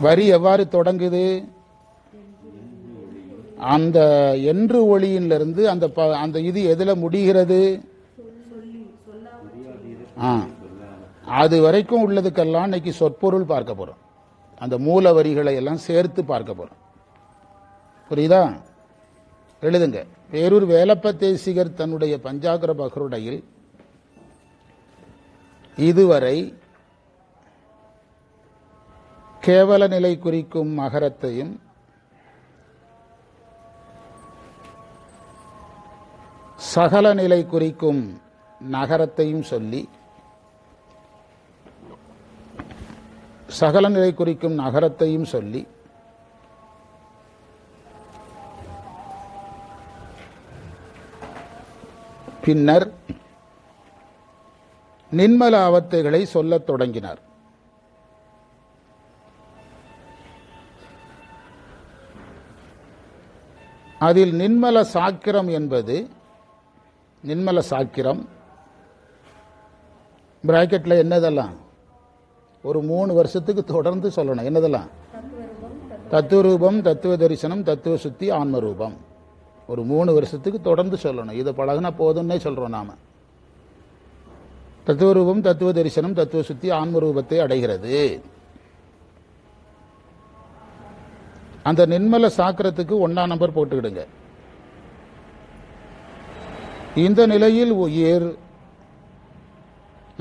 வரி எவ்வாறு தொடங்குது? அந்த என்று ஒளியிலிருந்து அந்த ப- அந்த இது எதுல முடிகிறது? ஆ. அது வரைக்கும் உள்ளதுக்கெல்லாம் இன்னைக்கு சொற்பொருள் பார்க்க போறோம். அந்த மூல வரிகளை எல்லாம் சேர்த்து பார்க்க போறோம். புரியுதா? எழுதுங்க. பேரூர் வேலப்ப தேசிகர் தன்னுடைய பஞ்சாகர பகருடையில் இதுவரை கேவல நிலை குறிக்கும் மகரத்தையும் சகல நிலை குறிக்கும் நகரத்தையும் சொல்லி சகல நிலை குறிக்கும் நகரத்தையும் சொல்லி பின்னர் நின்மல அவத்தைகளை சொல்லத் தொடங்கினார். அதில் நின்மல சாக்கிரம் என்பது நின்மல சாக்கிரம் பிராக்கெட்டில் என்னதெல்லாம்? ஒரு மூணு வருஷத்துக்கு தொடர்ந்து சொல்லணும். என்னதெல்லாம்? தத்துவரூபம் தத்துவ தரிசனம் தத்துவ சுத்தி ஆன்ம ரூபம் ஒரு மூணு வருஷத்துக்கு தொடர்ந்து சொல்லணும். இதை பழகுனா போதும்னே சொல்கிறோம் நாம். தத்துவரூபம் தத்துவ தரிசனம் தத்துவ சுத்தி ஆன்ம ரூபத்தை அடைகிறது. அந்த நின்மல சாக்கிரத்துக்கு ஒன்னா நம்பர் போட்டுக்கிடுங்க. இந்த நிலையில் உயிர்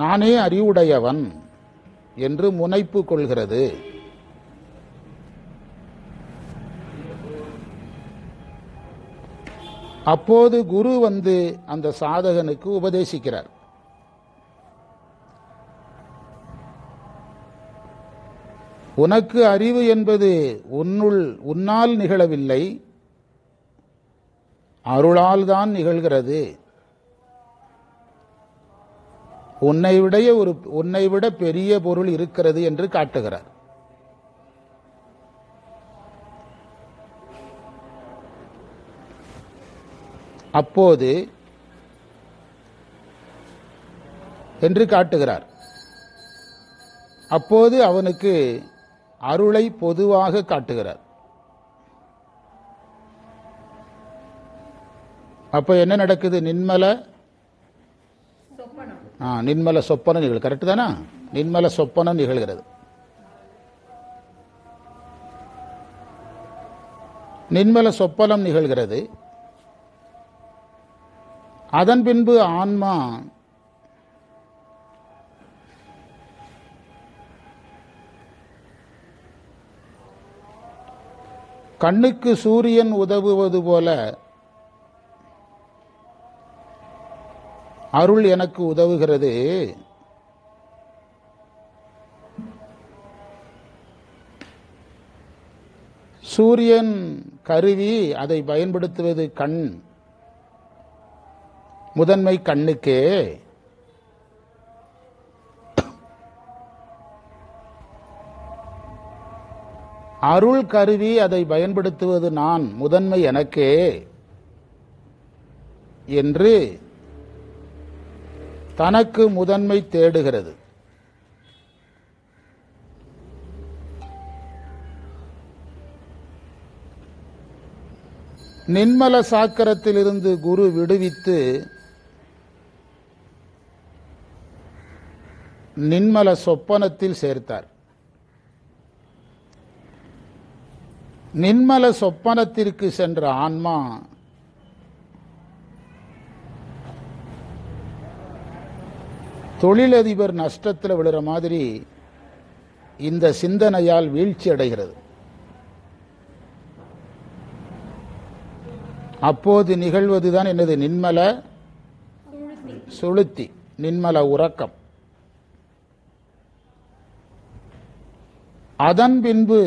நானே அறிவுடையவன் என்று முனைப்பு கொள்கிறது. அப்போது குரு வந்து அந்த சாதகனுக்கு உபதேசிக்கிறார். உனக்கு அறிவு என்பது உன்னுள் உன்னால் நிகழவில்லை. அருளால் தான் நிகழ்கிறது. உன்னை விட ஒரு உன்னை விட பெரிய பொருள் இருக்கிறது என்று காட்டுகிறார். அப்போது என்று காட்டுகிறார். அப்போது அவனுக்கு அருளை பொதுவாக காட்டுகிறார். அப்ப என்ன நடக்குது? நின்மல ஆ, நின்மல சொப்பனம் நிகழ் கரெக்ட் தானா? நின்மல சொப்பனம் நிகழ்கிறது. நின்மல சொப்பனம் நிகழ்கிறது. அதன் பின்பு ஆன்மா கண்ணுக்கு சூரியன் உதவுவது போல அருள் எனக்கு உதவுகிறது. சூரியன் கருவி அதை பயன்படுத்துவது கண் முதன்மை கண்ணுக்கே. அருள் கருவி அதை பயன்படுத்துவது நான் முதன்மை எனக்கே என்று தனக்கு முதன்மை தேடுகிறது. நின்மல சாக்கரத்திலிருந்து குரு விடுவித்து நின்மல சொப்பனத்தில் சேர்த்தார். நின்மல சொப்பனத்திற்கு சென்ற ஆன்மா தொழிலதிபர் நஷ்டத்தில் விழுற மாதிரி இந்த சிந்தனையால் வீழ்ச்சி அடைகிறது. அப்போது நிகழ்வதுதான் என்னது? நின்மல சுளுத்தி. நின்மல உறக்கம். அதன் பின்பு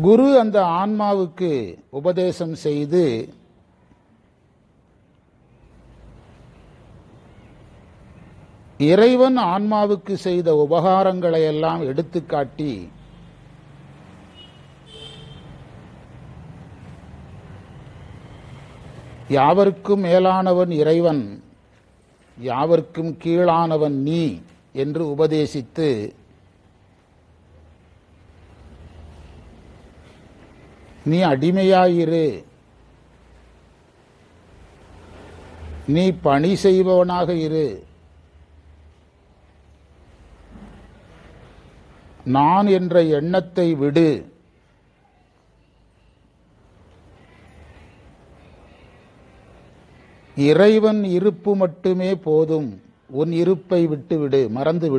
குரு அந்த ஆன்மாவுக்கு உபதேசம் செய்து இறைவன் ஆன்மாவுக்கு செய்த உபகாரங்களை எல்லாம் எடுத்துக்காட்டி யாவருக்கும் மேலானவன் இறைவன் யாவர்க்கும் கீழானவன் நீ என்று உபதேசித்து நீ அடிமையாயிரு. நீ பணி செய்பவனாக இரு. நான் என்ற எண்ணத்தை விடு. இறைவன் இருப்பு மட்டுமே போதும். உன் இருப்பை விட்டுவிடு மறந்து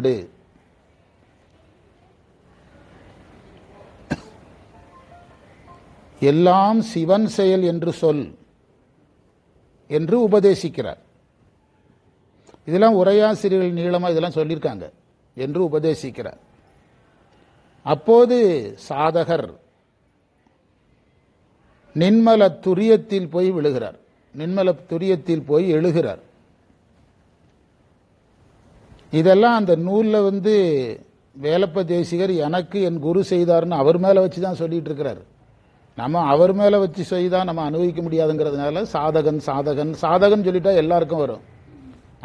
எல்லாம் சிவன் செயல் என்று சொல் என்று உபதேசிக்கிறார். இதெல்லாம் உரையாசிரியர்கள் நீளமாக இதெல்லாம் சொல்லியிருக்காங்க என்று உபதேசிக்கிறார். அப்போது சாதகர் நின்மல துரியத்தில் போய் விழுகிறார். நின்மல துரியத்தில் போய் எழுகிறார். இதெல்லாம் அந்த நூலில் வந்து வேலப்ப தேசிகர் எனக்கு என் குரு செய்தார்னு அவர் மேலே வச்சு தான் சொல்லிட்டு இருக்கிறார். நம்ம அவர் மேலே வச்சு செய்தால் நம்ம அனுபவிக்க முடியாதுங்கிறதுனால சாதகன் சாதகன் சாதகன் சொல்லிட்டா எல்லாருக்கும் வரும்.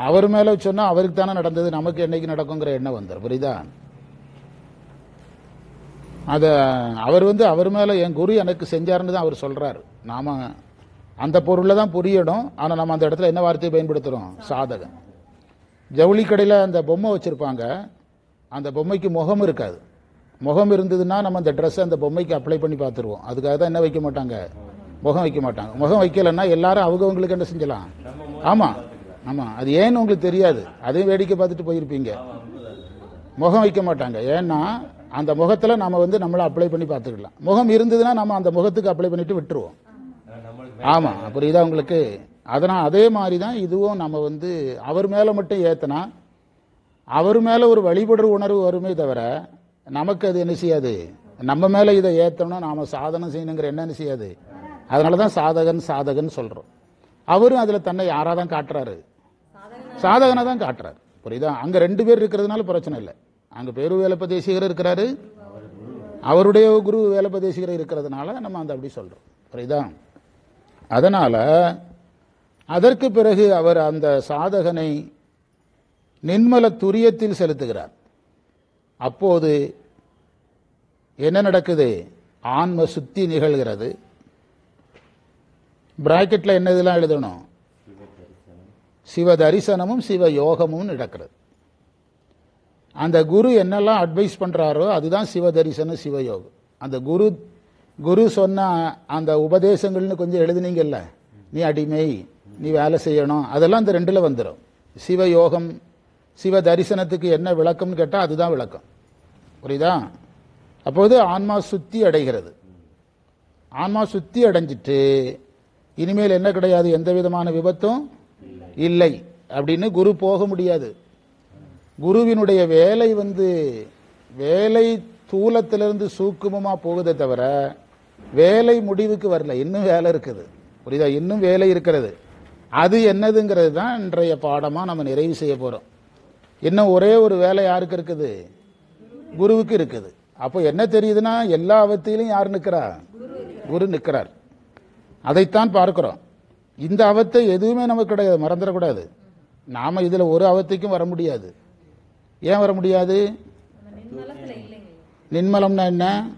அவர் மேலே சொன்னால் அவருக்கு தானே நடந்தது நமக்கு என்னைக்கு நடக்குங்கிற எண்ணம் வந்துடும் புரியுதா? அதை அவர் வந்து அவர் மேலே என் குரு எனக்கு செஞ்சாருன்னு தான் அவர் சொல்கிறார் நாம் அந்த பொருளில் தான் புரியணும். ஆனால் நம்ம அந்த இடத்துல என்ன வார்த்தையை பயன்படுத்துகிறோம் சாதகன். ஜவுளி கடையில் அந்த பொம்மை வச்சுருப்பாங்க. அந்த பொம்மைக்கு முகம் இருக்காது. முகம் இருந்ததுன்னா நம்ம அந்த ட்ரெஸ்ஸை அந்த பொம்மைக்கு அப்ளை பண்ணி பார்த்துருவோம். அதுக்காக தான் என்ன வைக்க மாட்டாங்க? முகம் வைக்க மாட்டாங்க. முகம் வைக்கலைன்னா எல்லாரும் அவங்கவுங்களுக்கு என்ன செஞ்சலாம்? ஆமாம் ஆமாம் அது ஏன்னு உங்களுக்கு தெரியாது. அதையும் வேடிக்கை பார்த்துட்டு போயிருப்பீங்க. முகம் வைக்க மாட்டாங்க. ஏன்னா அந்த முகத்தில் நம்ம வந்து நம்மளை அப்ளை பண்ணி பார்த்துக்கலாம். முகம் இருந்ததுன்னா நம்ம அந்த முகத்துக்கு அப்ளை பண்ணிட்டு விட்டுருவோம். ஆமாம் புரியுதா உங்களுக்கு? அதனால் அதே மாதிரி தான் இதுவும் நம்ம வந்து அவர் மேலே மட்டும் ஏற்றினா அவர் மேலே ஒரு வழிபடுற உணர்வு வருமே தவிர நமக்கு அது என்ன செய்யாது? நம்ம மேலே இதை ஏற்றணும் நாம் சாதனை செய்யணுங்கிற என்ன என்ன செய்யாது? அதனால தான் சாதகன் சாதகன் சொல்கிறோம் அவரும் அதில் தன்னை யாராக தான் காட்டுறாரு? சாதகனை தான் காட்டுறாரு. புரியுதா? அங்கே ரெண்டு பேர் இருக்கிறதுனால பிரச்சனை இல்லை. அங்கே பேரு வேலப்பதேசிகர் இருக்கிறாரு. அவருடைய குரு வேலப்பதேசிகர் இருக்கிறதுனால நம்ம அந்த அப்படி சொல்கிறோம் புரியுதா? அதனால் அதற்கு பிறகு அவர் அந்த சாதகனை நின்மல துரியத்தில் செலுத்துகிறார். அப்போது என்ன நடக்குது? ஆன்ம சுத்தி நிகழ்கிறது. பிராக்கெட்ல என்ன இதெல்லாம் எழுதணும்? சிவ தரிசனமும் சிவ யோகமும் நடக்கிறது. அந்த குரு என்னெல்லாம் அட்வைஸ் பண்றாரோ அதுதான் சிவ தரிசனம் சிவயோகம் அந்த குரு குரு சொன்ன அந்த உபதேசங்கள்னு கொஞ்சம் எழுதுனீங்கல்ல? நீ அடிமை நீ வேலை செய்யணும். அதெல்லாம் அந்த ரெண்டுல வந்துடும் சிவயோகம் சிவ தரிசனத்துக்கு என்ன விளக்கம்னு கேட்டால் அதுதான் விளக்கம். புரியுதா? அப்போது ஆன்மா சுத்தி அடைகிறது. ஆன்மா சுத்தி அடைஞ்சிட்டு இனிமேல் என்ன கிடையாது? எந்த விதமான விபத்தும் இல்லை அப்படின்னு குரு போக முடியாது. குருவினுடைய வேலை வந்து வேலை தூலத்திலிருந்து சூக்குமமாக போகுதே தவிர வேலை முடிவுக்கு வரல. இன்னும் வேலை இருக்குது. புரியுதா? இன்னும் வேலை இருக்கிறது. அது என்னதுங்கிறது தான் இன்றைய பாடமாக நம்ம நிறைவு செய்ய போகிறோம் என்ன ஒரே ஒரு வேலை யாருக்கு இருக்குது? குருவுக்கு இருக்குது. அப்போ என்ன தெரியுதுன்னா எல்லா அவத்திலையும் யார் நிற்கிறா? குரு நிற்கிறார். அதைத்தான் பார்க்கிறோம். இந்த அவத்தை எதுவுமே நமக்கு கிடையாது மறந்துடக்கூடாது. நாம் இதில் ஒரு அவத்தைக்கும் வர முடியாது. ஏன் வர முடியாது? நின்மலம்னா என்ன?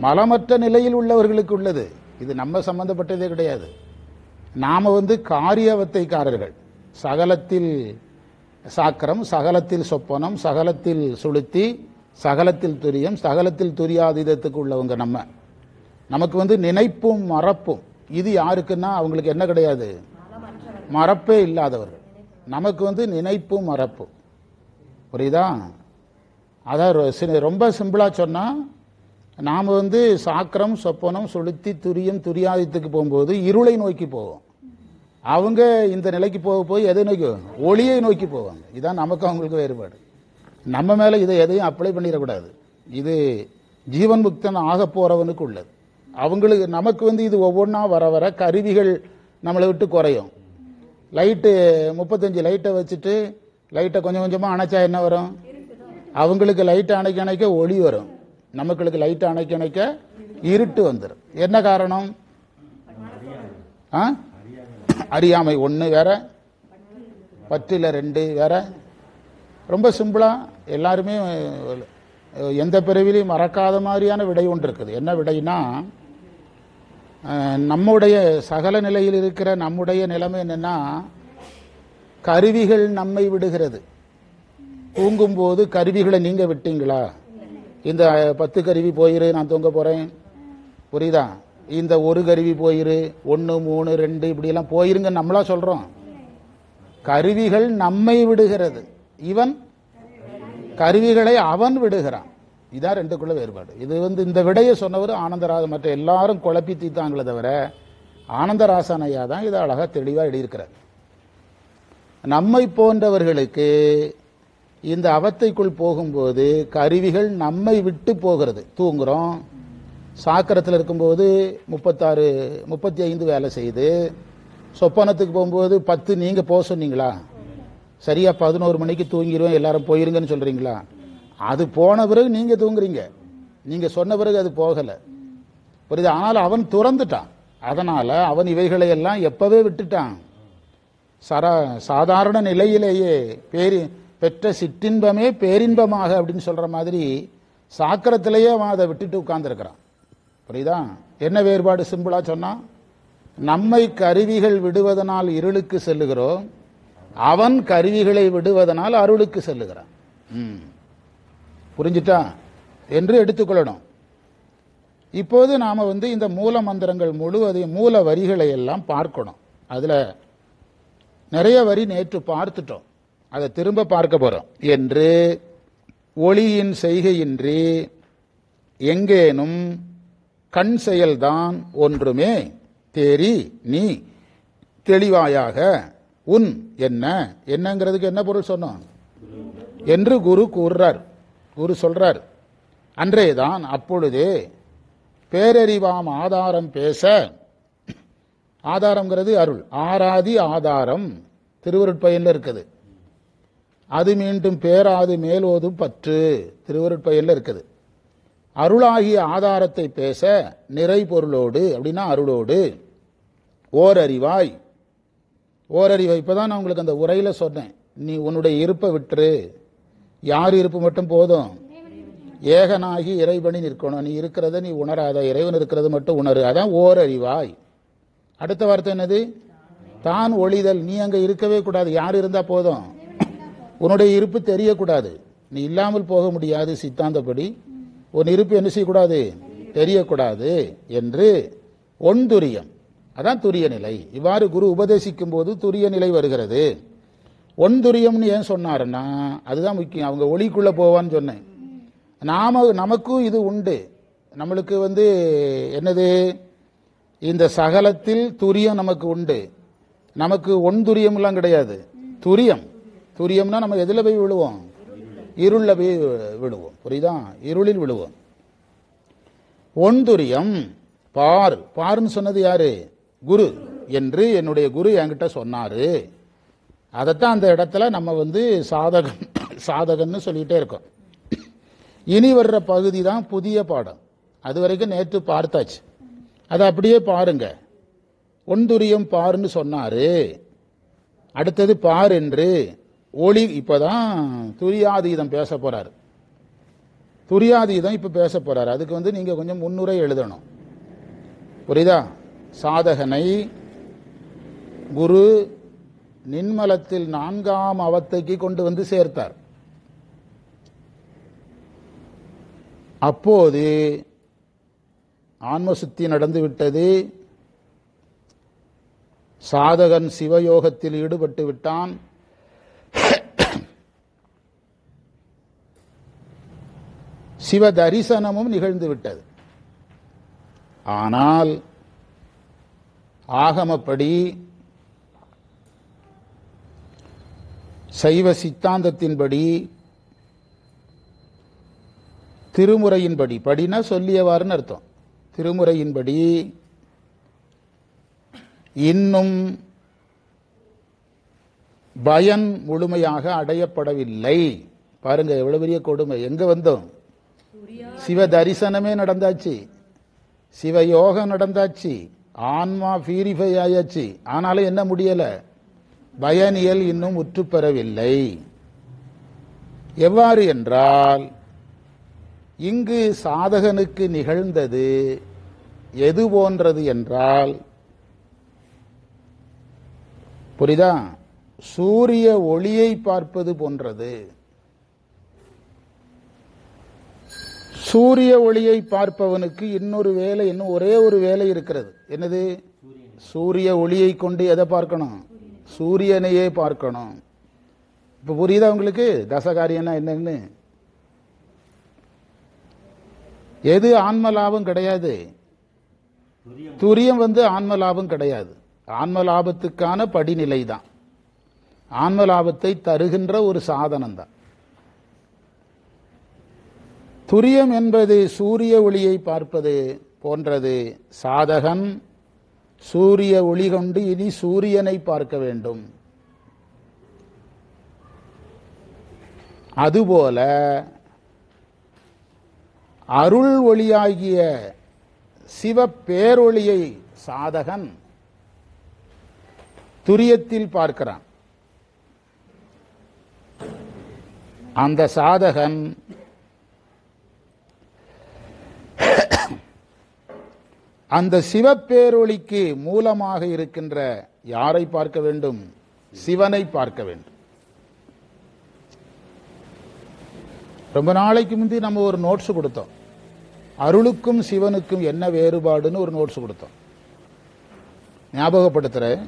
மலமற்ற நிலையில் உள்ளவர்களுக்கு உள்ளது. இது நம்ம சம்பந்தப்பட்டதே கிடையாது. நாம் வந்து காரியவத்தைக்காரர்கள் சகலத்தில் சாக்கரம் சகலத்தில் சொப்பனம் சகலத்தில் சுளுத்தி சகலத்தில் துரியம் சகலத்தில் துரியாதீதத்துக்கு உள்ளவங்க நம்ம. நமக்கு வந்து நினைப்பும் மறப்பும். இது யாருக்குன்னா அவங்களுக்கு என்ன கிடையாது? மறப்பே இல்லாதவர்கள். நமக்கு வந்து நினைப்பும் மறப்பும். புரியுதா? அதான் ரொ- சி- ரொம்ப சிம்பிளாக சொன்னால் நாம் வந்து சாக்கரம் சொப்பனம் சுளுத்தி துரியம் துரியாதித்துக்கு போகும்போது இருளை நோக்கி போவோம். அவங்க இந்த நிலைக்கு போக போய் எதை நோக்கி ஒளியை நோக்கி போவாங்க. இதான் நமக்கு அவங்களுக்கு வேறுபாடு. நம்ம மேலே இதை எதையும் அப்ளை பண்ணிடக்கூடாது. இது ஜீவன் முக்தன் ஆக போகிறவனுக்கு உள்ளது. அவங்களுக்கு நமக்கு வந்து இது ஒவ்வொன்றா வர வர கருவிகள் நம்மளை விட்டு குறையும். லைட்டு முப்பத்தஞ்சு லைட்டை வச்சுட்டு லைட்டை கொஞ்சம் கொஞ்சமாக அணைச்சா என்ன வரும்? அவங்களுக்கு லைட்டை அணைக்க அணைக்க ஒளி வரும். நமக்களுக்கு லைட்டை அணைக்க அணைக்க இருட்டு வந்துடும் என்ன காரணம்? ஆ? அறியாமை ஒன்று வேற பற்றில் ரெண்டு வேற. ரொம்ப சிம்பிளாக எல்லாருமே எந்த பிறவிலையும் மறக்காத மாதிரியான விடை ஒன்று இருக்குது. என்ன விடைனா நம்முடைய சகல நிலையில் இருக்கிற நம்முடைய நிலைமை என்னென்னா கருவிகள் நம்மை விடுகிறது. தூங்கும்போது கருவிகளை நீங்கள் விட்டீங்களா? இந்த பத்து கருவி போயிரு நான் தூங்க போகிறேன் புரியுதா? இந்த ஒரு கருவி போயிரு ஒன்று மூணு ரெண்டு இப்படியெல்லாம் போயிருங்க நம்மளா சொல்கிறோம் கருவிகள் நம்மை விடுகிறது. இவன் கருவிகளை அவன் விடுகிறான். இதான் ரெண்டுக்குள்ள வேறுபாடு. இது வந்து இந்த விடையை சொன்னவர் ஆனந்தராஜ மற்ற எல்லாரும் குழப்பி தீத்தாங்களே தவிர ஆனந்தராசன் ஐயா தான் இதை அழகாக தெளிவாக எழுதியிருக்கிறார். நம்மை போன்றவர்களுக்கு இந்த அவத்தைக்குள் போகும்போது கருவிகள் நம்மை விட்டு போகிறது. தூங்குறோம் சாக்கரத்தில் இருக்கும்போது முப்பத்தாறு முப்பத்தி ஐந்து வேலை செய்யுது. சொப்பனத்துக்கு போகும்போது பத்து நீங்கள் போக சொன்னீங்களா? சரியா பதினோரு மணிக்கு தூங்கிடுவோம் எல்லாரும் போயிருங்கன்னு சொல்கிறீங்களா அது போன பிறகு நீங்கள் தூங்குறீங்க. நீங்கள் சொன்ன பிறகு அது போகலை. புரியுது? ஆனால் அவன் துறந்துட்டான். அதனால் அவன் இவைகளை எல்லாம் எப்பவே விட்டுட்டான். சரா சாதாரண நிலையிலேயே பேரி பெற்ற சிற்றின்பமே பேரின்பமாக அப்படின்னு சொல்கிற மாதிரி சாக்கரத்திலேயே அவன் அதை விட்டுட்டு உட்கார்ந்துருக்கிறான். புரியுதா? என்ன வேறுபாடு சிம்பிளா சொன்னா நம்மை கருவிகள் விடுவதனால் இருளுக்கு செல்லுகிறோம் அவன் கருவிகளை விடுவதனால் அருளுக்கு செல்லுகிறான். ம். புரிஞ்சுட்டா? என்று எடுத்துக்கொள்ளணும். இப்போது நாம வந்து இந்த மூல மந்திரங்கள் முழுவதையும் மூல வரிகளை எல்லாம் பார்க்கணும். அதுல நிறைய வரி நேற்று பார்த்துட்டோம். அதை திரும்ப பார்க்க போறோம். என்று ஒளியின் செய்கையின்றி எங்கேனும் கண் செயல்தான் ஒன்றுமே. தேரி நீ தெளிவாயாக உன் என்ன? என்னங்கிறதுக்கு என்ன பொருள் சொன்னோம்? என்று குரு கூறுறார். குரு சொல்றார் அன்றேதான் அப்பொழுதே பேரறிவாம் ஆதாரம் பேச. ஆதாரம்ங்கிறது அருள். ஆராதி ஆதாரம் திருவருட்பயனில் இருக்குது. அது மீண்டும் பேராது மேலோதும் பற்று திருவருட்பயனில் இருக்குது. அருளாகிய ஆதாரத்தை பேச நிறை பொருளோடு அப்படின்னா அருளோடு ஓரறிவாய். இப்போ தான் நான் உங்களுக்கு அந்த உரையில் சொன்னேன். நீ உன்னுடைய இருப்பை விட்டுரு. யார் இருப்பு மட்டும் போதும்? ஏகனாகி இறைவனி நிற்கணும். நீ இருக்கிறத நீ உணராத இறைவன் இருக்கிறது மட்டும் உணரு. அதான் ஓரறிவாய். அடுத்த வார்த்தை என்னது? தான் ஒளிதல். நீ அங்கே இருக்கவே கூடாது. யார் இருந்தால் போதும்? உன்னுடைய இருப்பு தெரியக்கூடாது. நீ இல்லாமல் போக முடியாது சித்தாந்தப்படி. உன் இருப்பு என்ன செய்யக்கூடாது? தெரியக்கூடாது என்று ஒன்துரியம். அதான் துரிய நிலை. இவ்வாறு குரு உபதேசிக்கும் போது துரிய நிலை வருகிறது. ஒன்துரியம்னு ஏன் சொன்னாருன்னா அதுதான் முக்கியம். அவங்க ஒளிக்குள்ளே போவான்னு சொன்னேன். நாம நமக்கும் இது உண்டு. நம்மளுக்கு வந்து என்னது? இந்த சகலத்தில் துரியம் நமக்கு உண்டு. நமக்கு ஒன்துரியம்லாம் கிடையாது. துரியம். துரியம்னா நம்ம எதில் போய் விழுவோம்? இருளில் போய் விழுவோம். புரியுதா? இருளில் விழுவோம். ஒன்துரியம் பார். பார்னு சொன்னது யாரு? குரு. என்று என்னுடைய குரு என்கிட்ட சொன்னாரு. அதைத்தான் அந்த இடத்துல நம்ம வந்து சாதகம் சாதகன்னு சொல்லிகிட்டே இருக்கோம். இனி வர்ற பகுதி தான் புதிய பாடம். அது வரைக்கும் நேற்று பார்த்தாச்சு. அதை அப்படியே பாருங்க. ஒன்துரியம் பாருன்னு சொன்னாரு. அடுத்தது பார் என்று ஒளி இப்போதான் துரியாதீதம் பேச போறாரு. துரியாதீதம் இப்ப பேச போறாரு. அதுக்கு வந்து நீங்க கொஞ்சம் முன்னுரை எழுதணும். புரியுதா? சாதகனை குரு நின்மலத்தில் நான்காம் அவத்தைக்கு கொண்டு வந்து சேர்த்தார். அப்போது ஆன்மசுத்தி நடந்து விட்டது. சாதகன் சிவயோகத்தில் ஈடுபட்டு விட்டான். சிவ தரிசனமும் நிகழ்ந்து விட்டது. ஆனால் ஆகமப்படி சைவ சித்தாந்தத்தின்படி திருமுறையின்படி படினா சொல்லியவாறுன்னு அர்த்தம். திருமுறையின்படி இன்னும் பயன் முழுமையாக அடையப்படவில்லை. பாருங்க எவ்வளவு பெரிய கொடுமை. எங்க வந்தோம்? சிவ தரிசனமே நடந்தாச்சு. சிவ யோகம் நடந்தாச்சு. ஆன்மா பியூரிஃபை ஆயாச்சு. ஆனாலும் என்ன முடியல? பயனியல் இன்னும் உற்று பெறவில்லை எவ்வாறு என்றால் இங்கு சாதகனுக்கு நிகழ்ந்தது எது போன்றது என்றால் புரியுதா சூரிய ஒளியை பார்ப்பது போன்றது. சூரிய ஒளியை பார்ப்பவனுக்கு இன்னொரு வேலை இன்னும் ஒரே ஒரு வேலை இருக்கிறது. என்னது? சூரிய ஒளியை கொண்டு எதை பார்க்கணும்? சூரியனையே பார்க்கணும். இப்போ புரியுதா உங்களுக்கு? தசகாரியம்னா என்னன்னு? எது ஆன்ம லாபம் கிடையாது. துரியம் வந்து ஆன்ம லாபம் கிடையாது. ஆன்ம லாபத்துக்கான படிநிலை தான் ஆன்ம லாபத்தை தருகின்ற ஒரு சாதனம்தான். துரியம் என்பது சூரிய ஒளியை பார்ப்பது போன்றது. சாதகன் சூரிய ஒளி கொண்டு இனி சூரியனை பார்க்க வேண்டும். அதுபோல அருள் ஒளியாகிய சிவ பேரொளியை சாதகன் துரியத்தில் பார்க்கிறான். அந்த சாதகன் அந்த சிவப்பேரொளிக்கு மூலமாக இருக்கின்ற யாரை பார்க்க வேண்டும்? சிவனை பார்க்க வேண்டும். ரொம்ப நாளைக்கு முந்தி நம்ம ஒரு நோட்ஸ் கொடுத்தோம். அருளுக்கும் சிவனுக்கும் என்ன வேறுபாடுன்னு ஒரு நோட்ஸ் கொடுத்தோம். ஞாபகப்படுத்துகிறேன்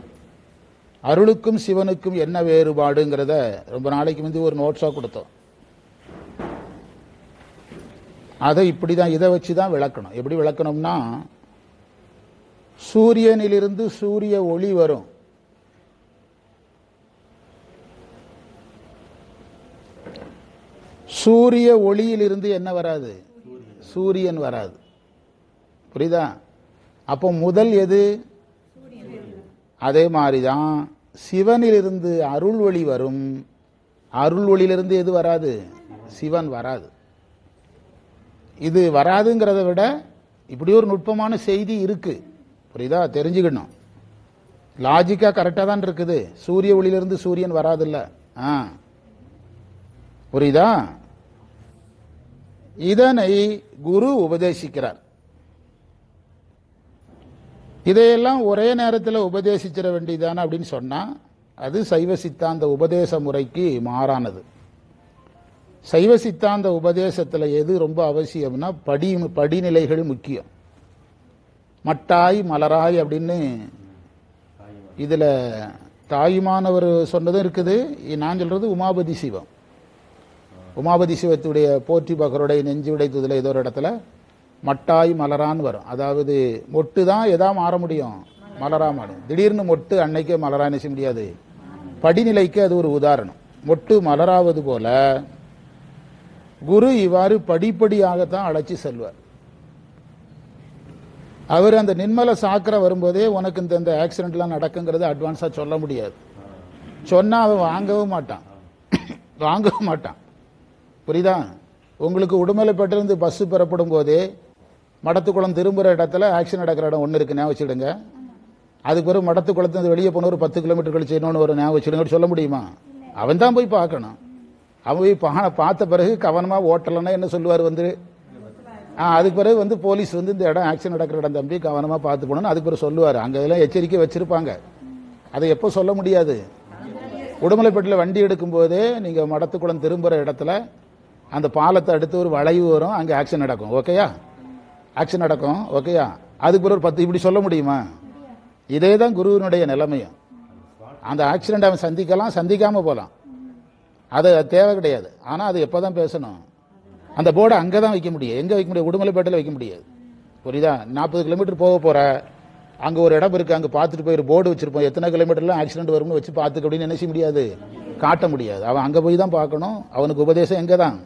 அருளுக்கும் சிவனுக்கும் என்ன வேறுபாடுங்கிறத ரொம்ப நாளைக்கு முந்தி ஒரு நோட்ஸா கொடுத்தோம். அதை இப்படி தான் இதை வச்சு தான் விளக்கணும். எப்படி விளக்கணும்னா சூரியனிலிருந்து சூரிய ஒளி வரும். சூரிய ஒளியிலிருந்து என்ன வராது? சூரியன் வராது. புரியுதா? அப்போ முதல் எது? அதே மாதிரி தான் சிவனிலிருந்து அருள் ஒளி வரும். அருள் ஒளியிலிருந்து எது வராது? சிவன் வராது. இது வராதுங்கிறத விட இப்படி ஒரு நுட்பமான செய்தி இருக்கு. புரியுதா? தெரிஞ்சுக்கணும். லாஜிக்காக கரெக்டாக தான் இருக்குது. சூரிய ஒளியிலிருந்து சூரியன் வராதில்ல. ஆ. புரியுதா? இதனை குரு உபதேசிக்கிறார். இதையெல்லாம் ஒரே நேரத்தில் உபதேசிச்சிட வேண்டியதான அப்படின்னு சொன்னால் அது சைவ சித்தாந்த உபதேச முறைக்கு மாறானது. சைவ சித்தாந்த உபதேசத்தில் எது ரொம்ப அவசியம்னா படி படிநிலைகள் முக்கியம். மட்டாய் மலராய் அப்படின்னு இதில் தாயுமானவர் சொன்னதும் இருக்குது. நான் சொல்கிறது உமாபதி சிவம். உமாபதி சிவத்துடைய போற்றி பகருடைய நெஞ்சு உடைத்ததுல ஏதோ ஒரு இடத்துல மட்டாய் மலரான்னு வரும். அதாவது மொட்டு தான் எதா மாற முடியும்? மலரா மாறும். திடீர்னு மொட்டு அன்னைக்கே மலரான்னு செய்ய முடியாது. படிநிலைக்கு அது ஒரு உதாரணம். மொட்டு மலராவது போல குரு இவ்வாறு படிப்படியாகத்தான் அழைச்சி செல்வார். அவர் அந்த நிர்மல சாக்கரை வரும்போதே உனக்கு இந்த இந்த ஆக்சிடென்ட்லாம் நடக்குங்கிறது அட்வான்ஸாக சொல்ல முடியாது. சொன்னால் அவன் வாங்கவும் மாட்டான். வாங்கவும் மாட்டான். புரியுதா? உங்களுக்கு உடுமலைப்பட்டிருந்து பஸ் பெறப்படும் போதே மடத்துக்குளம் திரும்புகிற இடத்துல ஆக்சிடென்ட் நடக்கிற இடம் ஒன்று இருக்குது ஞாபகம் வச்சுடுங்க அதுக்கு பிறகு மடத்துக்குளத்துலேருந்து வெளியே போன ஒரு பத்து கிலோமீட்டர் கழிச்சு இன்னொன்று ஒரு ஞாபகம் வச்சுடுங்க சொல்ல முடியுமா? அவன் தான் போய் பார்க்கணும். அவங்க பானை பார்த்த பிறகு கவனமாக ஓட்டலைன்னா என்ன சொல்லுவார் வந்து? ஆ அதுக்கு பிறகு வந்து போலீஸ் வந்து இந்த இடம் ஆக்சிடென்ட் நடக்கிற இடம் தம்பி கவனமாக பார்த்து போகணும்னு அதுக்கு பிறகு சொல்லுவார். அங்கே இதெல்லாம் எச்சரிக்கை வச்சுருப்பாங்க. அதை எப்போ சொல்ல முடியாது. உடுமலைப்பேட்டில் வண்டி எடுக்கும்போதே நீங்கள் மடத்துக்குளம் திரும்புகிற இடத்துல அந்த பாலத்தை அடுத்து ஒரு வளைவு வரும் அங்கே ஆக்ஷன் நடக்கும். ஓகேயா ஆக்ஷன் நடக்கும். ஓகேயா அதுக்கு பிறகு ஒரு பத்து இப்படி சொல்ல முடியுமா? இதே தான் குருவினுடைய நிலைமையும். அந்த ஆக்சிடென்ட் அவன் சந்திக்கலாம் சந்திக்காமல் போகலாம் அது தேவை கிடையாது. ஆனால் அது எப்போ தான் பேசணும்? அந்த போர்டை அங்கே தான் வைக்க முடியும். எங்கே வைக்க முடியும்? உடுமலைப்பேட்டையில் வைக்க முடியாது. புரியுதா? நாற்பது கிலோமீட்டர் போக போகிற அங்கே ஒரு இடம் இருக்குது அங்கே பார்த்துட்டு போய் ஒரு போர்டு வச்சுருப்போம். எத்தனை கிலோமீட்டர்லாம் ஆக்சிடென்ட் வரும்னு வச்சு பார்த்துக்க அப்படின்னு நினைச்ச முடியாது. காட்ட முடியாது. அவன் அங்கே போய் தான் பார்க்கணும். அவனுக்கு உபதேசம் எங்கே தான்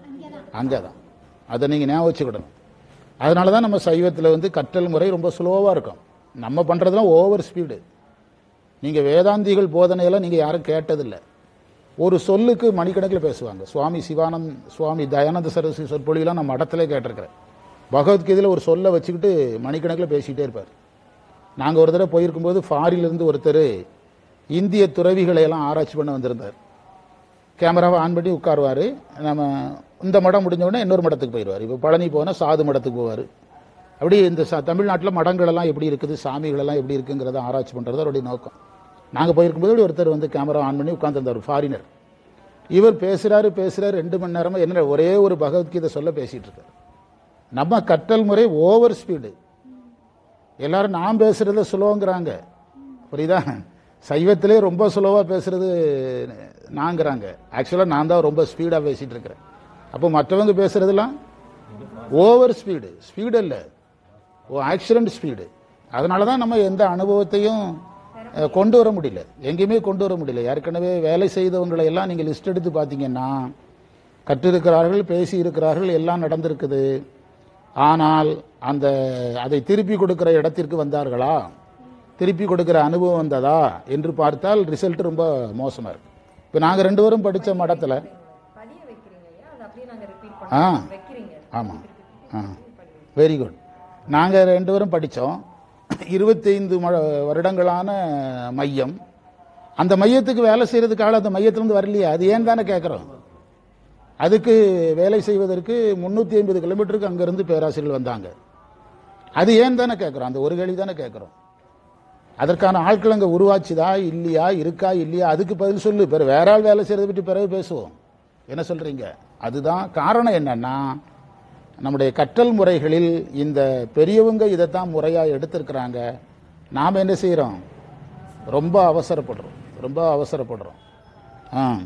அங்கே தான் அதை நீங்கள் ஞாபகம் வச்சுக்கிடணும். அதனால தான் நம்ம சைவத்தில் வந்து கற்றல் முறை ரொம்ப ஸ்லோவாக இருக்கும். நம்ம பண்ணுறதுலாம் ஓவர் ஸ்பீடு நீங்கள் வேதாந்திகள் போதனையெல்லாம் நீங்கள் யாரும் கேட்டதில்லை. ஒரு சொல்லுக்கு மணிக்கணக்கில் பேசுவாங்க. சுவாமி சிவானந்த் சுவாமி தயானந்த சரஸ்வதி சொற்பொழிலாம் நான் மடத்திலே கேட்டிருக்கிறேன். பகவத்கீதையில் ஒரு சொல்லை வச்சுக்கிட்டு மணிக்கணக்கில் பேசிக்கிட்டே இருப்பார். நாங்கள் ஒரு தடவை போயிருக்கும்போது ஃபாரிலிருந்து ஒருத்தர் இந்திய துறவிகளை எல்லாம் ஆராய்ச்சி பண்ண வந்திருந்தார். கேமராவை ஆன் பண்ணி உட்காருவார். நம்ம இந்த மடம் முடிஞ்சோடனே இன்னொரு மடத்துக்கு போயிடுவார் இப்போ பழனி போனால் சாது மடத்துக்கு போவார். அப்படி இந்த ச தமிழ்நாட்டில் மடங்களெல்லாம் எப்படி இருக்குது சாமிகளெல்லாம் எப்படி இருக்குங்கிறத ஆராய்ச்சி பண்ணுறது அவருடைய நோக்கம். நாங்கள் போயிருக்கும்போது ஒருத்தர் வந்து கேமரா ஆன் பண்ணி உட்காந்துருந்தார் ஃபாரினர் இவர் பேசுகிறாரு பேசுகிறாரு ரெண்டு மணி நேரமாக என்ன ஒரே ஒரு பகவத்கீதை சொல்ல பேசிகிட்டு இருக்கார் நம்ம கற்றல் முறை ஓவர் ஸ்பீடு எல்லாரும் நான் பேசுகிறத சுலோங்கிறாங்க புரியுதா? சைவத்திலே ரொம்ப சுலோவாக பேசுகிறது நாங்கிறாங்க. ஆக்சுவலாக நான் தான் ரொம்ப ஸ்பீடாக பேசிகிட்டு இருக்கிறேன் அப்போ மற்றவங்க பேசுகிறதுலாம் ஓவர் ஸ்பீடு ஸ்பீடு இல்லை ஓ ஆக்சிடென்ட் ஸ்பீடு அதனால தான் நம்ம எந்த அனுபவத்தையும் கொண்டு வர முடியல. எங்கேயுமே கொண்டு வர முடியல. ஏற்கனவே வேலை செய்தவங்களை எல்லாம் நீங்கள் லிஸ்ட் எடுத்து பார்த்தீங்கன்னா கற்றிருக்கிறார்கள் பேசி இருக்கிறார்கள் எல்லாம் நடந்திருக்குது. ஆனால் அந்த அதை திருப்பி கொடுக்கிற இடத்திற்கு வந்தார்களா? திருப்பி கொடுக்கிற அனுபவம் வந்ததா? என்று பார்த்தால் ரிசல்ட் ரொம்ப மோசமாக இருக்கு. இப்போ நாங்கள் ரெண்டு பேரும் படித்த மடத்தில் ஆ. ஆமாம் ஆ. வெரி குட் நாங்கள் ரெண்டு பேரும் படித்தோம் இருபத்தைந்து வருடங்களான மையம். அந்த மையத்துக்கு வேலை செய்யறதுக்கு ஆள் அந்த மையத்திலிருந்து வரலையா. அது ஏன் தானே கேட்குறோம் அதுக்கு வேலை செய்வதற்கு முந்நூற்றி ஐம்பது கிலோமீட்டருக்கு அங்கேருந்து பேராசிரியர்கள் வந்தாங்க. அது ஏன் தானே கேட்குறோம் அந்த ஒரு கேள்வி தானே கேட்குறோம் அதற்கான ஆட்கள் அங்கே உருவாச்சுதா? இல்லையா? இருக்கா? இல்லையா? அதுக்கு பதில் சொல்லு. பிறகு வேற ஆள் வேலை செய்கிறத பற்றி பிறகு பேசுவோம். என்ன சொல்கிறீங்க அதுதான் காரணம் என்னன்னா நம்முடைய கற்றல் முறைகளில் இந்த பெரியவங்க இதைத்தான் முறையாக எடுத்திருக்கிறாங்க நாம் என்ன செய்கிறோம் ரொம்ப அவசரப்படுறோம். ரொம்ப அவசரப்படுறோம். ஆ.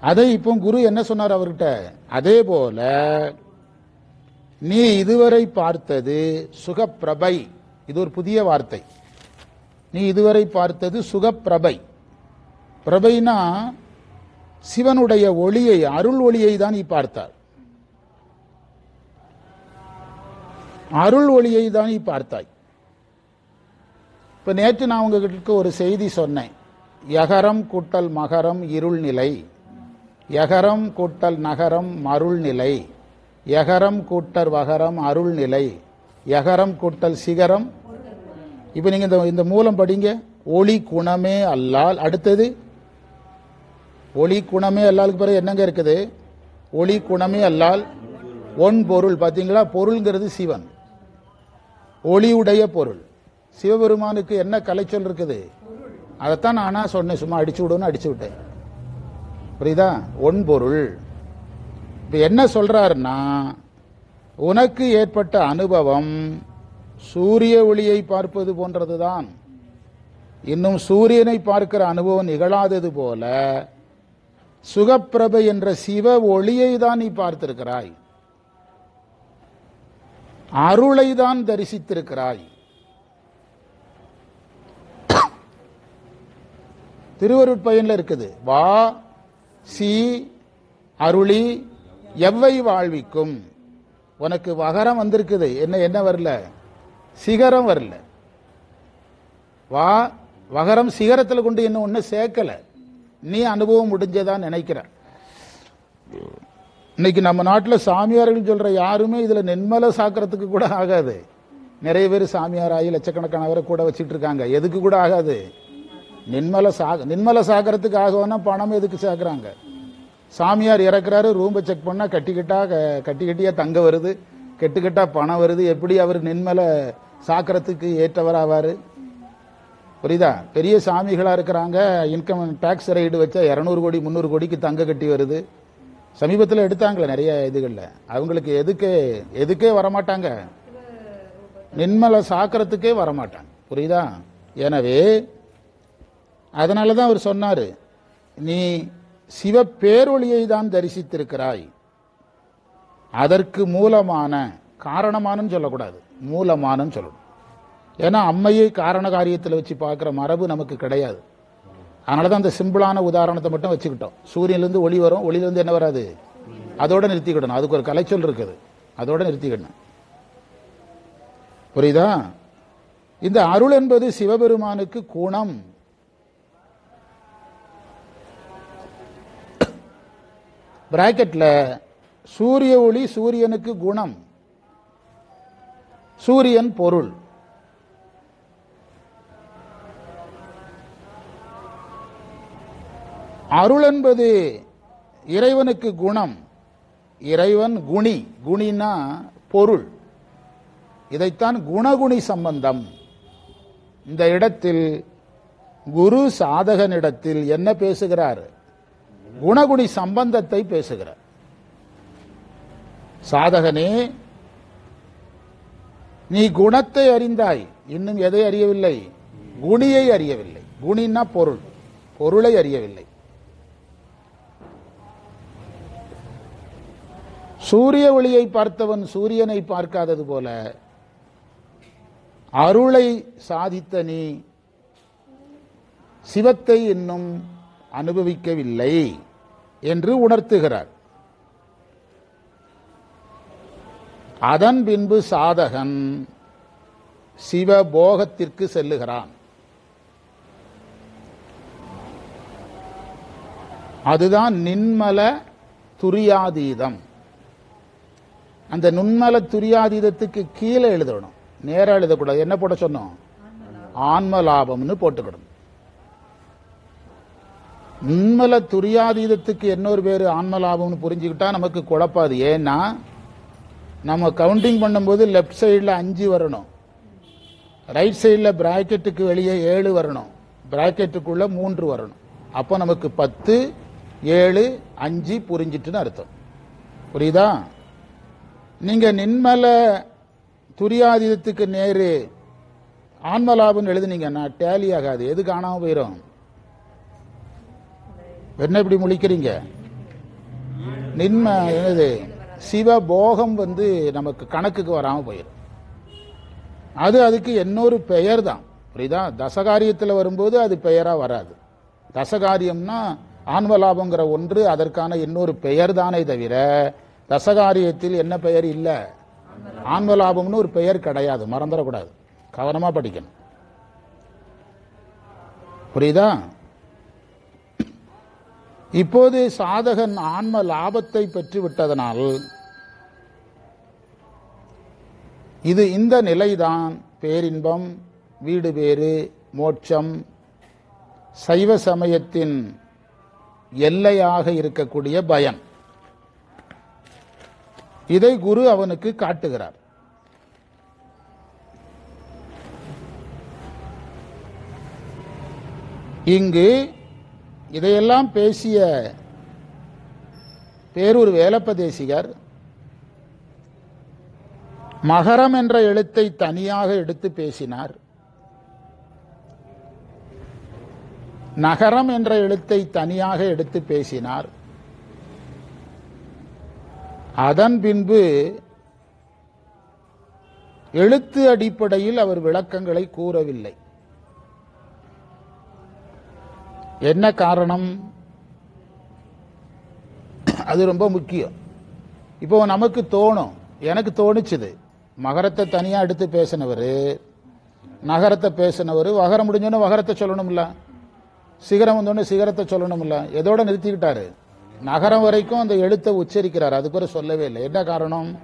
அதை இப்போ குரு என்ன சொன்னார் அவர்கிட்ட? அதே போல நீ இதுவரை பார்த்தது சுகப்பிரபை. இது ஒரு புதிய வார்த்தை. நீ இதுவரை பார்த்தது சுகப்பிரபை. பிரபைனா சிவனுடைய ஒளியை அருள் ஒளியை தான் நீ பார்த்தார் அருள் ஒளியை தான் நீ பார்த்தாய். இப்போ நேற்று நான் உங்ககிட்ட ஒரு செய்தி சொன்னேன். யகரம் கூட்டல் மகரம் இருள் நிலை. யகரம் கூட்டல் நகரம் மருள் நிலை. யகரம் கூட்டல் வகரம் அருள் நிலை. யகரம் கூட்டல் சிகரம். இப்போ நீங்கள் இந்த இந்த மூலம் படிங்க. ஒளி குணமே அல்லால். அடுத்தது ஒளி குணமே அல்லாலுக்கு பிறகு என்னங்க இருக்குது? ஒளி குணமே அல்லால். ஒன் பொருள். பார்த்தீங்களா பொருள்ங்கிறது சிவன். ஒளியுடைய பொருள். சிவபெருமானுக்கு என்ன கலைச்சொல் இருக்குது? அதைத்தான் நானா சொன்னேன் சும்மா அடிச்சு விடுன்னு அடிச்சு விட்டேன். புரியுதா? ஒன் பொருள். இப்போ என்ன சொல்றாருன்னா உனக்கு ஏற்பட்ட அனுபவம் சூரிய ஒளியை பார்ப்பது போன்றதுதான் இன்னும் சூரியனை பார்க்கிற அனுபவம் நிகழாதது போல சுகப்பிரபை என்ற சிவ ஒளியை தான் நீ பார்த்திருக்கிறாய். அருளை தான் தரிசித்திருக்கிறாய். திருவருட்பயன்ல இருக்குது. வா சி அருளி எவ்வை வாழ்விக்கும். உனக்கு வகரம் வந்திருக்குது. என்ன என்ன வரல? சிகரம் வரல. வா வகரம் சிகரத்தில் கொண்டு இன்னும் ஒன்று சேர்க்கல. நீ அனுபவம் முடிஞ்சதா நினைக்கிற? இன்னைக்கு நம்ம நாட்டில் சாமியார்கள் சொல்ற யாருமே இதுல நென்மலை சாக்கிறதுக்கு கூட ஆகாது. நிறைய பேர் சாமியார் ஆகி லட்சக்கணக்கானவரை கூட வச்சுட்டு இருக்காங்க. எதுக்கு கூட ஆகாது? நின்மலை சாக நின்மலை சாக்கிறதுக்கு ஆகும்னா பணம் எதுக்கு சேர்க்குறாங்க சாமியார் இறக்குறாரு ரூம்பை செக் பண்ணா கட்டி கட்டா கட்டி கட்டியா தங்க வருது. கெட்டு கெட்டா பணம் வருது. எப்படி அவர் நின்மலை சாக்கிறதுக்கு ஏற்றவர் ஆவாரு புரியுதா? பெரிய சாமிகளா இருக்கிறாங்க. இன்கம் டேக்ஸ் ரைடு வச்சா இரநூறு கோடி முந்நூறு கோடிக்கு தங்க கட்டி வருது. சமீபத்தில் எடுத்தாங்களே நிறைய இதுகளில். அவங்களுக்கு எதுக்கு எதுக்கே வரமாட்டாங்க? நின்மலை சாக்கிறதுக்கே வரமாட்டாங்க. புரியுதா? எனவே அதனால தான் அவர் சொன்னார் நீ சிவ பேரொளியை தான் தரிசித்திருக்கிறாய். அதற்கு மூலமான காரணமானன்னு சொல்லக்கூடாது. மூலமானன்னு சொல்லணும். ஏன்னா அம்மையை காரண காரியத்தில் வச்சு பார்க்குற மரபு நமக்கு கிடையாது. அதனால தான் அந்த சிம்பிளான உதாரணத்தை மட்டும் வச்சுக்கிட்டோம். சூரியன்லேருந்து ஒளி வரும் ஒளியிலேருந்து என்ன வராது? அதோட நிறுத்திக்கிடணும். அதுக்கு ஒரு கலைச்சொல் இருக்குது. அதோட நிறுத்திக்கிடணும். புரியுதா? இந்த அருள் என்பது சிவபெருமானுக்கு குணம். பிராக்கெட்ல சூரிய ஒளி சூரியனுக்கு குணம். சூரியன் பொருள். அருள் என்பது இறைவனுக்கு குணம். இறைவன் குணி. குணினா பொருள். இதைத்தான் குணகுணி சம்பந்தம். இந்த இடத்தில் குரு சாதகனிடத்தில் என்ன பேசுகிறார்? குணகுணி சம்பந்தத்தை பேசுகிறார். சாதகனே நீ குணத்தை அறிந்தாய். இன்னும் எதை அறியவில்லை? குணியை அறியவில்லை. குணின்னா பொருள். பொருளை அறியவில்லை. சூரிய ஒளியை பார்த்தவன் சூரியனை பார்க்காதது போல அருளை சாதித்த நீ சிவத்தை இன்னும் அனுபவிக்கவில்லை என்று உணர்த்துகிறார். அதன் பின்பு சாதகன் சிவபோகத்திற்கு செல்லுகிறான். அதுதான் நின்மல துரியாதீதம். அந்த நுண்மல துரியாதீதத்துக்கு கீழே எழுதணும். நேராக எழுதக்கூடாது. என்ன போட சொன்னோம்? ஆன்ம லாபம்னு போட்டுக்கணும் நுண்மல துரியாதீதத்துக்கு இன்னொரு பேர் ஆன்ம லாபம்னு புரிஞ்சுக்கிட்டா நமக்கு குழப்பாது. ஏன்னா நம்ம கவுண்டிங் பண்ணும்போது லெஃப்ட் சைடில் அஞ்சு வரணும். ரைட் சைடில் பிராக்கெட்டுக்கு வெளியே ஏழு வரணும். பிராக்கெட்டுக்குள்ள மூன்று வரணும். அப்போ நமக்கு பத்து ஏழு அஞ்சு புரிஞ்சிட்டுன்னு அர்த்தம். புரியுதா? நீங்க நின்மல துரியாதீதத்துக்கு நேரு ஆன்மலாபம் எழுதுனீங்கன்னா டேலி ஆகாது. எது காணாம போயிடும் என்ன இப்படி முழிக்கிறீங்க? நின்ம என்னது? சிவபோகம் வந்து நமக்கு கணக்குக்கு வராம போயிடும் அது அதுக்கு இன்னொரு பெயர் தான் புரியுதா? தசகாரியத்தில் வரும்போது அது பெயரா வராது. தசகாரியம்னா ஆன்மலாபங்கிற ஒன்று அதற்கான இன்னொரு பெயர் தானே தவிர தசகாரியத்தில் என்ன பெயர் இல்லை? ஆன்மலாபம்னு ஒரு பெயர் கிடையாது. மறந்துடக்கூடாது. கவனமா படிக்கணும். புரியுதா? இப்போது சாதகன் ஆன்ம லாபத்தை பெற்று விட்டதனால் இது இந்த நிலைதான். பேரின்பம் வீடு பேறு மோட்சம் சைவ சமயத்தின் எல்லையாக இருக்கக்கூடிய பயன். இதை குரு அவனுக்கு காட்டுகிறார். இங்கு இதையெல்லாம் பேசிய பேரூர் வேலப்பதேசிகர் மகரம் என்ற எழுத்தை தனியாக எடுத்து பேசினார். நகரம் என்ற எழுத்தை தனியாக எடுத்து பேசினார். அதன் பின்பு எழுத்து அடிப்படையில் அவர் விளக்கங்களை கூறவில்லை. என்ன காரணம்? அது ரொம்ப முக்கியம். இப்போ நமக்கு தோணும் எனக்கு தோணுச்சுது. மகரத்தை தனியா எடுத்து பேசினவர் நகரத்தை பேசினவர் வகரம் முடிஞ்சோன்னு வகரத்தை சொல்லணும்ல. சிகரம் வந்தோடனே சிகரத்தை சொல்லணும்ல. எதோட நிறுத்திக்கிட்டாரு? நகரம் வரைக்கும் அந்த எழுத்தை உச்சரிக்கிறார். அது கூட சொல்லவே இல்லை. என்ன காரணம்?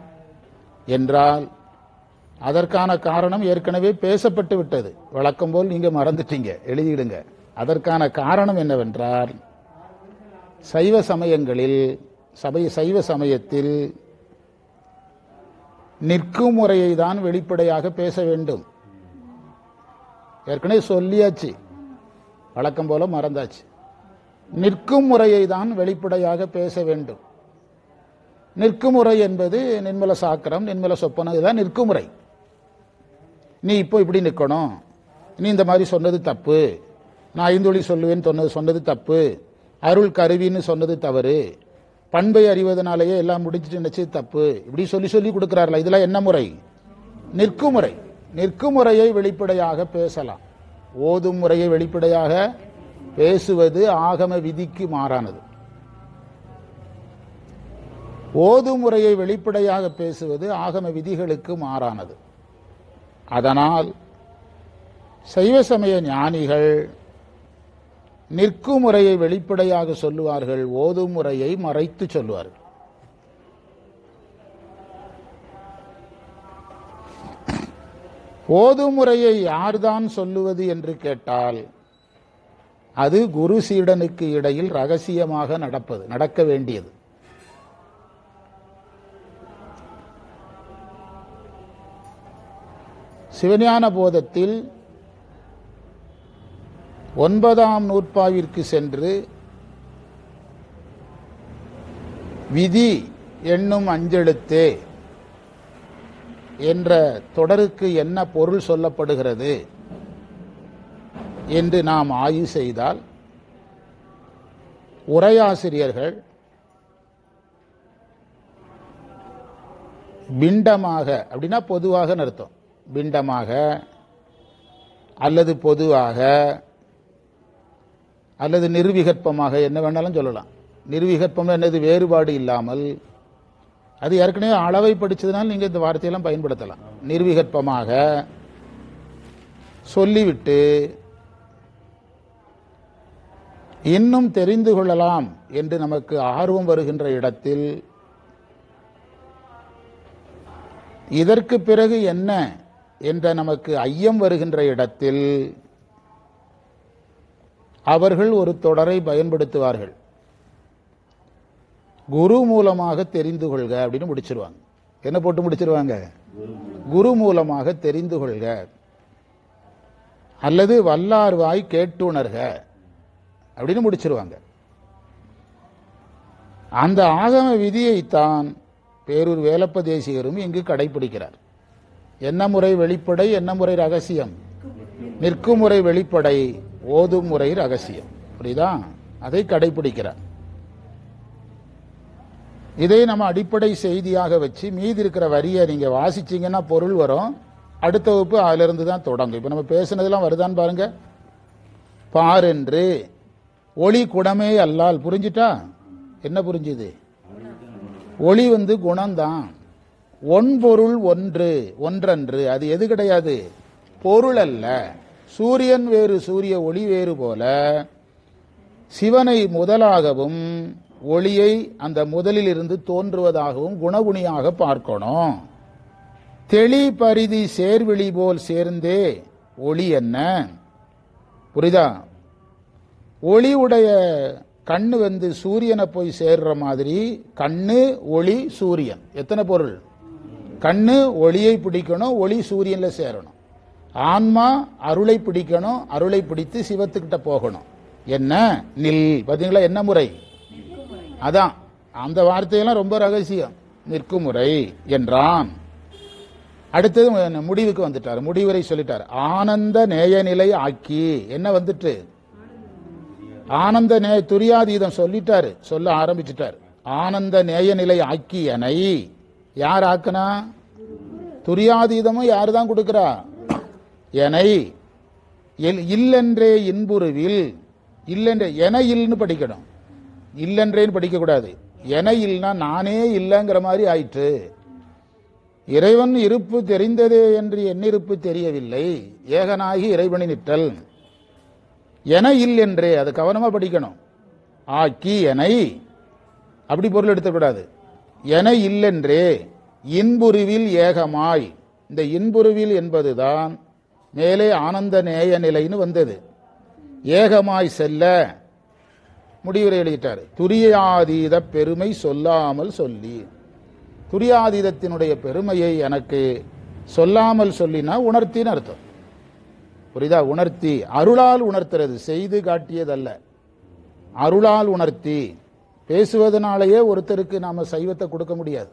என்றால் அதற்கான காரணம் ஏற்கனவே பேசப்பட்டு விட்டது. வழக்கம் போல் நீங்க மறந்துட்டீங்க. எழுதிடுங்க. அதற்கான காரணம் என்னவென்றால் சைவ சமயங்களில் சபை சைவ சமயத்தில் நிற்கும் முறையை தான் வெளிப்படையாக பேச வேண்டும். ஏற்கனவே சொல்லியாச்சு. வழக்கம் போல மறந்தாச்சு. நிற்கும் முறையை தான் வெளிப்படையாக பேச வேண்டும். நிற்கும் முறை என்பது நிர்மல சாக்கரம் நிர்மல சொப்பனம் இதுதான் நிற்கும் முறை. நீ இப்போ இப்படி நிற்கணும். நீ இந்த மாதிரி சொன்னது தப்பு. நான் ஐந்தொழி சொல்லுவேன் சொன்னது சொன்னது தப்பு. அருள் கருவின்னு சொன்னது தவறு. பண்பை அறிவதனாலேயே எல்லாம் முடிஞ்சிட்டு நினைச்சது தப்பு. இப்படி சொல்லி சொல்லி கொடுக்கிறார்களா? இதெல்லாம் என்ன முறை? நிற்கும் முறை. நிற்கும் முறையை வெளிப்படையாக பேசலாம். ஓதும் முறையை வெளிப்படையாக பேசுவது ஆகம விதிக்கு மாறானது. ஓதும் முறையை வெளிப்படையாக பேசுவது ஆகம விதிகளுக்கு மாறானது. அதனால் சைவ சமய ஞானிகள் நிற்கும் முறையை வெளிப்படையாக சொல்லுவார்கள் ஓதும் முறையை மறைத்து சொல்லுவார்கள். ஓதும் முறையை யார்தான் சொல்லுவது என்று கேட்டால் அது குரு சீடனுக்கு இடையில் ரகசியமாக நடப்பது நடக்க வேண்டியது. சிவஞான போதத்தில் ஒன்பதாம் நூற்பாவிற்கு சென்று விதி என்னும் அஞ்செழுத்தே என்ற தொடருக்கு என்ன பொருள் சொல்லப்படுகிறது? என்று நாம் ஆய்வு செய்தால் உரையாசிரியர்கள் பிண்டமாக அப்படின்னா பொதுவாக அர்த்தம்? பிண்டமாக அல்லது பொதுவாக அல்லது நிர்விகற்பமாக என்ன வேணாலும் சொல்லலாம். நிர்விகற்பம் என்னது? வேறுபாடு இல்லாமல். அது ஏற்கனவே அளவை படிச்சதுனால நீங்கள் இந்த வார்த்தையெல்லாம் பயன்படுத்தலாம். நிர்விகற்பமாக சொல்லிவிட்டு இன்னும் தெரிந்து கொள்ளலாம் என்று நமக்கு ஆர்வம் வருகின்ற இடத்தில் இதற்கு பிறகு என்ன என்ற நமக்கு ஐயம் வருகின்ற இடத்தில் அவர்கள் ஒரு தொடரை பயன்படுத்துவார்கள். குரு மூலமாக தெரிந்து கொள்க அப்படின்னு முடிச்சிருவாங்க. என்ன போட்டு முடிச்சிருவாங்க? குரு மூலமாக தெரிந்து கொள்க. அல்லது வல்லார்வாய் கேட்டுணர்க. அப்படின்னு முடிச்சிருவாங்க. அந்த ஆகம விதியைத்தான் பேரூர் வேலப்ப தேசிகரும் இங்கு கடைபிடிக்கிறார். என்ன முறை வெளிப்படை என்ன முறை ரகசியம்? நிற்கும் முறை வெளிப்படை ஓதும் முறை ரகசியம். புரியுதா? அதை கடைபிடிக்கிறார். இதை நம்ம அடிப்படை செய்தியாக வச்சு மீதி இருக்கிற வரியை நீங்க வாசிச்சிங்கன்னா பொருள் வரும். அடுத்த வகுப்பு அதிலிருந்து தான் தொடங்கும். இப்ப நம்ம பேசுனதெல்லாம் வருதான்னு பாருங்க. பாரென்று ஒளி குணமே அல்லால். புரிஞ்சிட்டா? என்ன புரிஞ்சுது? ஒளி வந்து குணம்தான். ஒன்பொருள் ஒன்று ஒன்றன்று. அது எது கிடையாது? பொருள் அல்ல. சூரியன் வேறு சூரிய ஒளி வேறு போல. சிவனை முதலாகவும் ஒளியை அந்த முதலில் இருந்து தோன்றுவதாகவும் குணகுணியாக பார்க்கணும். தெளி பரிதி சேர்விழி போல் சேர்ந்தே ஒளி என்ன? புரிதா? ஒளி உடைய கண்ணு வந்து சூரியனை போய் சேர்ற மாதிரி கண்ணு ஒளி சூரியன். எத்தனை பொருள்? கண்ணு ஒளியை பிடிக்கணும் ஒளி சூரியன்ல சேரணும். ஆன்மா அருளை பிடிக்கணும் அருளை பிடித்து சிவத்துக்கிட்ட போகணும். என்ன? நில். பாத்தீங்களா? என்ன முறை? அதான். அந்த வார்த்தையெல்லாம் ரொம்ப ரகசியம். நிற்கும் முறை என்றான். அடுத்தது முடிவுக்கு வந்துட்டார். முடிவுரை சொல்லிட்டார். ஆனந்த நேயநிலை ஆக்கி. என்ன வந்துட்டு? ஆனந்த நே துரியாதீதம் சொல்லிட்டாரு சொல்ல ஆரம்பிச்சிட்டார். ஆனந்த நேயநிலை ஆக்கியனை யார் ஆக்குனா? துரியாதீதமும் யார் தான் கொடுக்கிறா? எனை எல்- இல்லென்றே இன்புருவில் இல்லென்றே என இல்லைன்னு படிக்கணும். இல்லென்றேன்னு படிக்கக்கூடாது. என இல்லைன்னா நானே இல்லைங்கிற மாதிரி ஆயிற்று. இறைவன் இருப்பு தெரிந்ததே என்று என்னிருப்பு தெரியவில்லை. ஏகனாகி இறைவனை நிற்றல். என இல் என்றே அது கவனமாக படிக்கணும். ஆக்கி எனை அப்படி பொருள் எடுத்துக்கூடாது. என இல்லென்றே இன்புருவில் ஏகமாய். இந்த இன்புருவில் என்பதுதான் மேலே ஆனந்த நேய நிலைன்னு வந்தது. ஏகமாய் செல்ல. முடிவுரை எழுதிட்டார். துரியாதீத பெருமை சொல்லாமல் சொல்லி. துரியாதீதத்தினுடைய பெருமையை எனக்கு சொல்லாமல் சொல்லினா உணர்த்தின்னு அர்த்தம். புரியுதா? உணர்த்தி. அருளால் உணர்த்துறது. செய்து காட்டியதல்ல. அருளால் உணர்த்தி. பேசுவதனாலேயே ஒருத்தருக்கு நாம சைவத்தை கொடுக்க முடியாது.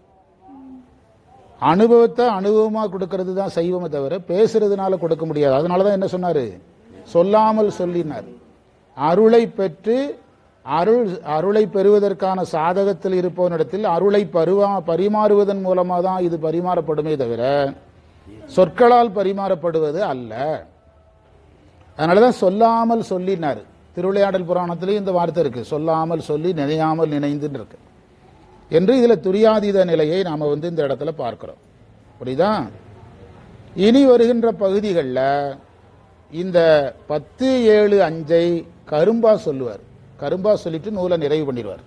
அனுபவத்தை அனுபவமா கொடுக்கறது தான் சைவமே தவிர பேசுறதுனால கொடுக்க முடியாது. அதனால தான் என்ன சொன்னாரு? சொல்லாமல் சொல்லினார். அருளை பெற்று அருள் அருளை பெறுவதற்கான சாதகத்தில் இருப்பவனிடத்தில் அருளை பருவா பரிமாறுவதன் மூலமாக தான் இது பரிமாறப்படுமே தவிர சொற்களால் பரிமாறப்படுவது அல்ல. அதனாலதான் சொல்லாமல் சொல்லினார். திருவிளையாடல் புராணத்திலேயும் இந்த வார்த்தை இருக்கு. சொல்லாமல் சொல்லி நினையாமல் நினைந்துன்னு இருக்கு என்று இதில் துரியாதீத நிலையை நாம் வந்து இந்த இடத்துல பார்க்குறோம். புரியுதா? இனி வருகின்ற பகுதிகளில் இந்த பத்து ஏழு அஞ்சை கரும்பா சொல்லுவார். கரும்பா சொல்லிட்டு நூலை நிறைவு பண்ணிடுவார்.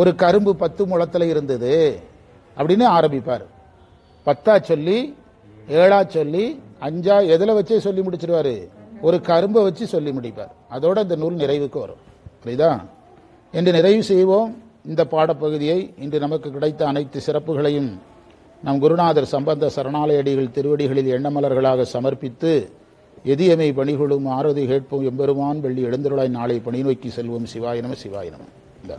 ஒரு கரும்பு பத்து முளத்தில் இருந்தது அப்படின்னு ஆரம்பிப்பார். பத்தா சொல்லி ஏழா சொல்லி அஞ்சா எதில் வச்சே சொல்லி முடிச்சிருவாரு? ஒரு கரும்பை வச்சு சொல்லி முடிப்பார். அதோட இந்த நூல் நிறைவுக்கு வரும். புரியுதா? என்று நிறைவு செய்வோம். இந்த பாடப்பகுதியை இன்று நமக்கு கிடைத்த அனைத்து சிறப்புகளையும் நம் குருநாதர் சம்பந்த சரணாலயடிகள் திருவடிகளில் எண்ணமலர்களாக சமர்ப்பித்து எதியமை பணிகளும் ஆரதி கேட்போம் எம்பெருமான் வெள்ளி எழுந்தருளாய் நாளை பணி நோக்கி செல்வோம் சிவாயினம் சிவாயினம் இந்த.